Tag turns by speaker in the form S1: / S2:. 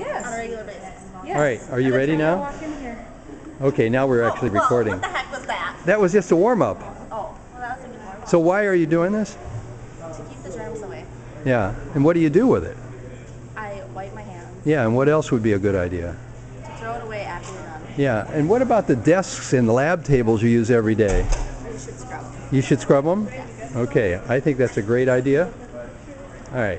S1: Yes.
S2: on a regular basis.
S1: Yes.
S3: All right, are you ready now? Okay, now we're oh, actually
S2: Oh,
S3: recording.
S2: What the heck was that?
S3: That was just a warm up.
S2: Oh, well, that was a good one.
S3: So why are you doing this?
S2: To keep the germs away,
S3: Yeah, and what do you do with it?
S2: I wipe my hands
S3: Yeah, and what else would be a good idea?
S2: to throw it away after you're done.
S3: Yeah, and what about the desks and the lab tables you use every day?
S2: You should scrub.
S3: You should scrub them? Okay, I think that's a great idea. All right.